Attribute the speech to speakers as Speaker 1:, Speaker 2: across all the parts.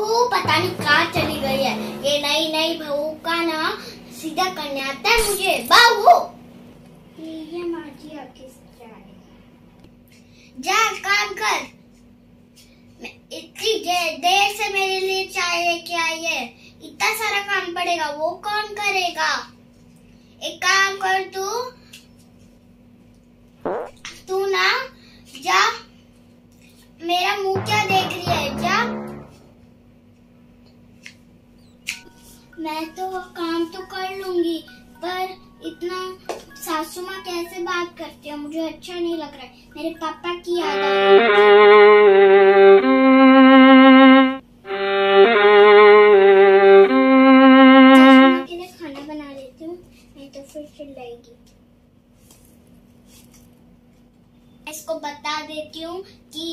Speaker 1: वो पता नहीं कहाँ चली गई है। ये नई नई बहू का ना सीधा करने आता है मुझे। बहू ये माजी आके जा काम कर। इतनी देर से मेरे लिए चाय लेके आई है। इतना सारा काम पड़ेगा वो कौन करेगा? एक काम कर तू। तू ना जा। मेरा मुँह मैं तो काम तो कर लूँगी, पर इतना सासू माँ कैसे बात करती है? मुझे अच्छा नहीं लग रहा है। मेरे पापा की याद आ खाना बना लेती हूँ तो फिर इसको बता देती हूँ कि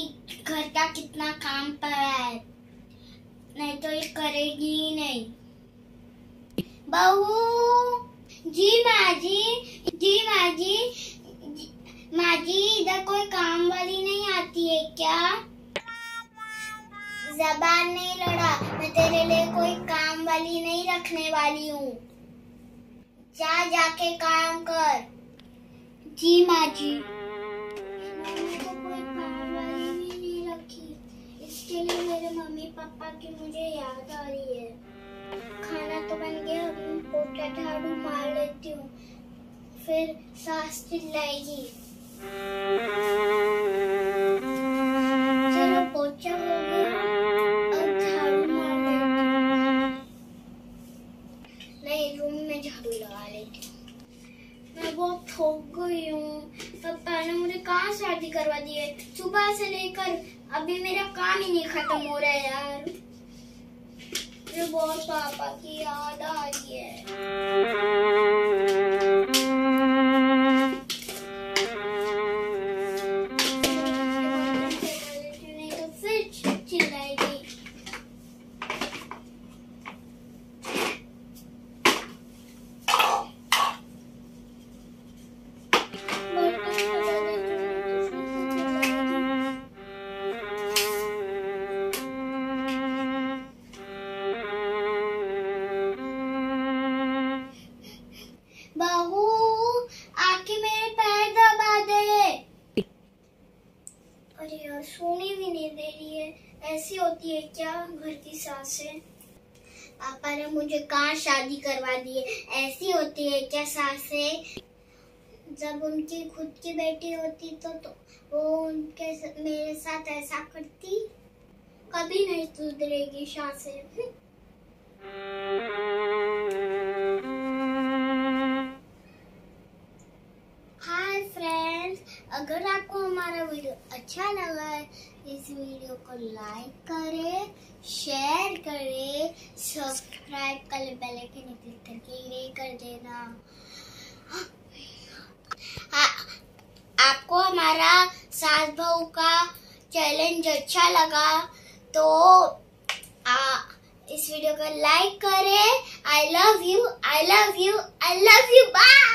Speaker 1: घर का कितना काम पड़ा है। नहीं तो ये करेगी ही नहीं। बहू। जी माँ जी जी माँ जी जी- माँ जी इधर कोई काम वाली नहीं आती है क्या? जबान नहीं लड़ा, मैं तेरे लिए कोई काम वाली नहीं रखने वाली हूँ। जा, जाके काम कर। जी माँ जी तो इसके लिए मेरे मम्मी पापा की मुझे याद आ रही है। खाना तो बन गया पोटा झाड़ू मार लेती हूँ। फिर सास चिल्लाएगी। चलो पोचा हो गया, अब झाड़ू मार लेती नहीं, रूम में झाड़ू लगा लेती हूँ। मैं बहुत थक गई हूँ। पापा ने मुझे कहाँ शादी करवा दी है? सुबह से लेकर अभी मेरा काम ही नहीं खत्म हो रहा है यार। मुझे बहुत पापा की याद आ रही है। ऐसी होती है क्या घर की सासें? पापा ने मुझे कहाँ शादी करवा दी है ऐसी होती है क्या सासें? जब उनकी खुद की बेटी होती तो, तो वो उनके मेरे साथ ऐसा करती? कभी नहीं सुधरेगी सासें। अगर आपको हमारा वीडियो अच्छा लगा है इस वीडियो को लाइक करें शेयर करें सब्सक्राइब कर बेल आइकन क्लिक करके ये कर देना। आ- आपको हमारा सास बहू का चैलेंज अच्छा लगा तो आ, इस वीडियो को लाइक करें। I love you I love you I love you bye